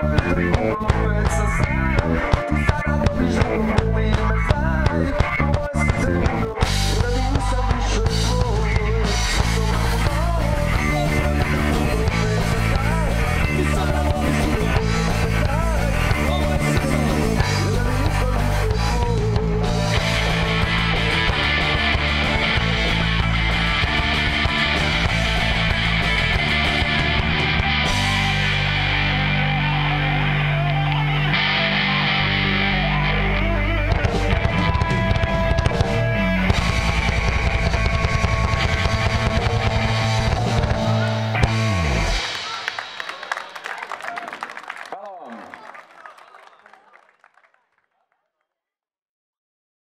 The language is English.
Oh, it's a sign.